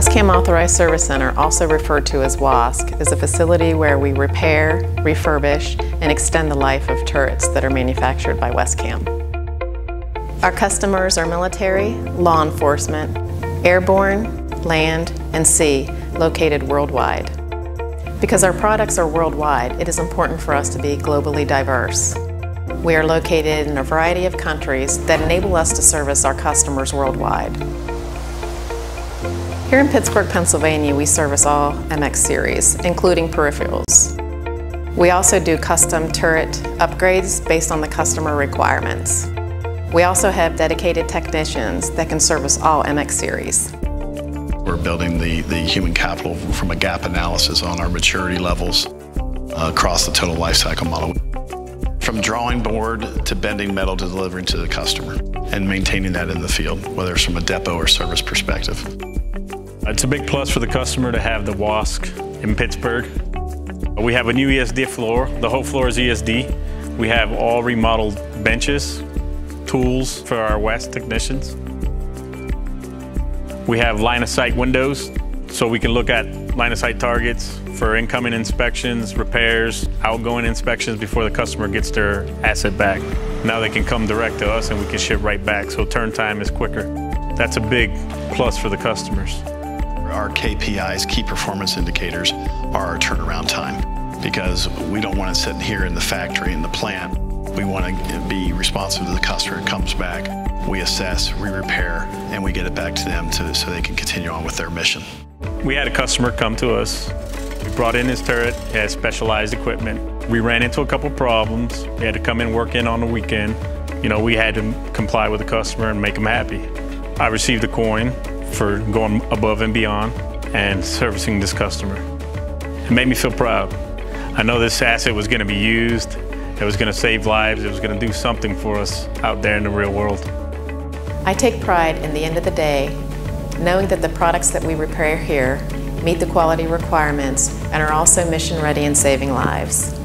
Wescam Authorized Service Center, also referred to as WASC, is a facility where we repair, refurbish, and extend the life of turrets that are manufactured by Wescam. Our customers are military, law enforcement, airborne, land, and sea, located worldwide. Because our products are worldwide, it is important for us to be globally diverse. We are located in a variety of countries that enable us to service our customers worldwide. Here in Pittsburgh, Pennsylvania, we service all MX series, including peripherals. We also do custom turret upgrades based on the customer requirements. We also have dedicated technicians that can service all MX series. We're building the, the human capital from a gap analysis on our maturity levels uh, across the total lifecycle model. From drawing board to bending metal to delivering to the customer and maintaining that in the field, whether it's from a depot or service perspective. It's a big plus for the customer to have the WASC in Pittsburgh. We have a new ESD floor. The whole floor is ESD. We have all remodeled benches, tools for our West technicians. We have line of sight windows so we can look at line of sight targets for incoming inspections, repairs, outgoing inspections before the customer gets their asset back. Now they can come direct to us and we can ship right back so turn time is quicker. That's a big plus for the customers. Our KPIs, key performance indicators, are our turnaround time because we don't want it sitting here in the factory, in the plant. We want to be responsive to the customer. It comes back, we assess, we repair, and we get it back to them to, so they can continue on with their mission. We had a customer come to us. We brought in his turret, he had specialized equipment. We ran into a couple problems. He had to come in work in on the weekend. You know, we had to comply with the customer and make him happy. I received a coin for going above and beyond and servicing this customer. It made me feel proud. I know this asset was going to be used, it was going to save lives, it was going to do something for us out there in the real world. I take pride in the end of the day knowing that the products that we repair here meet the quality requirements and are also mission ready and saving lives.